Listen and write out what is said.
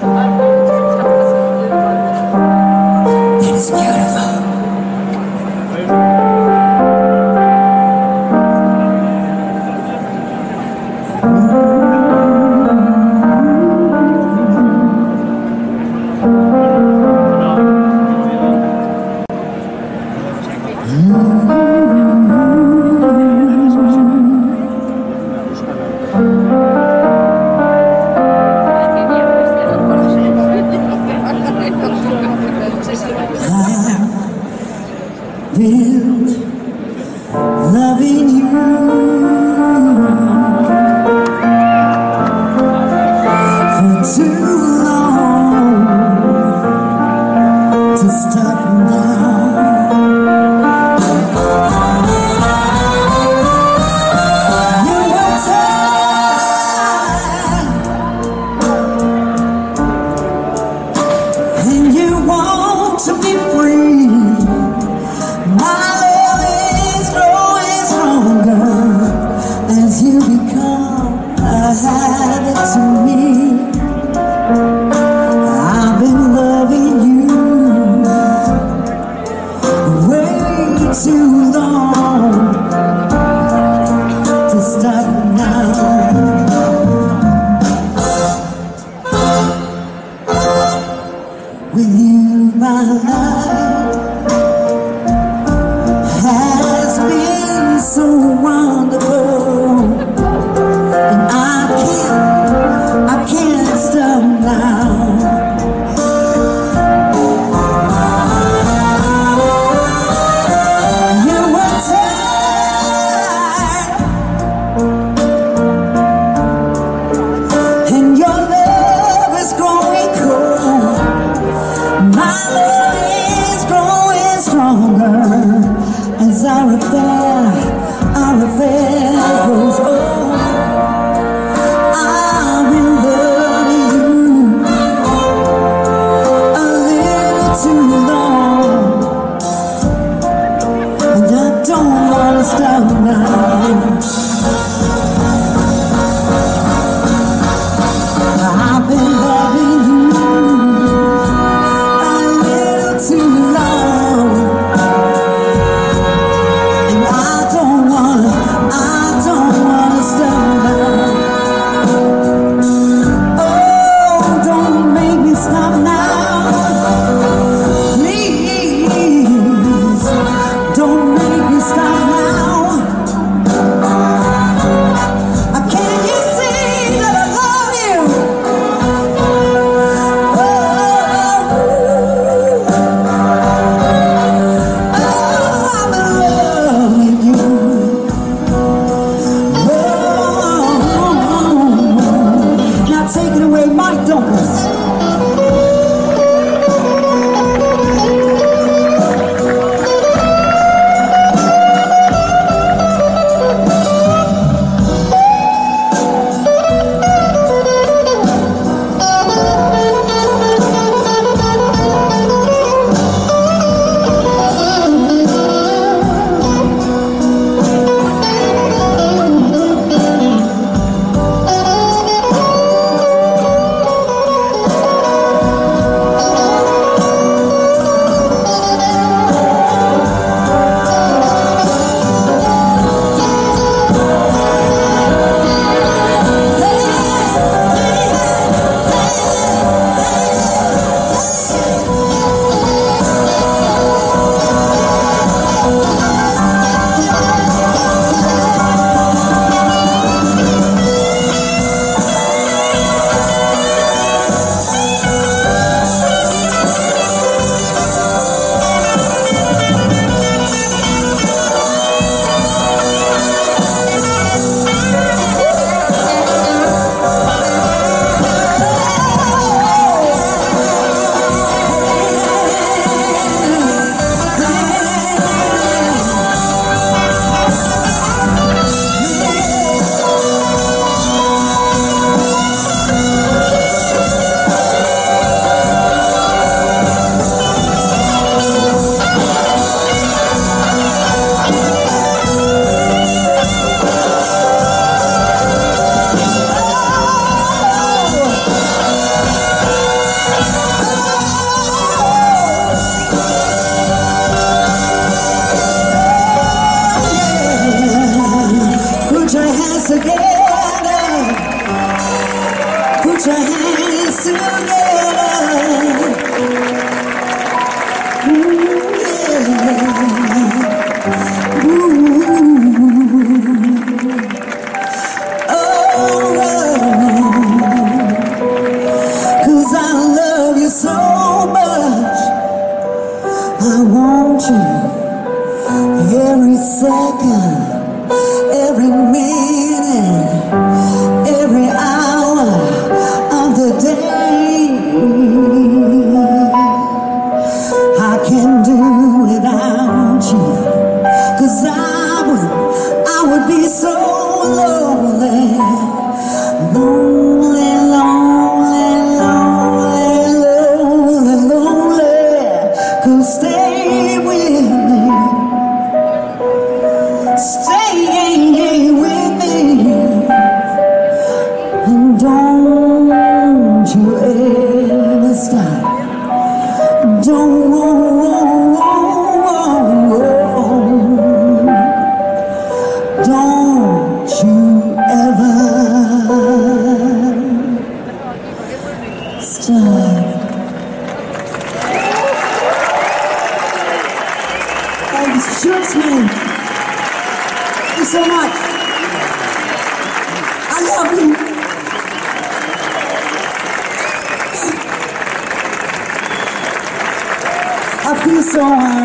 Thank mm you. too long to stop now. With you, my love. Second. Thank you so much. I love you. I feel so high.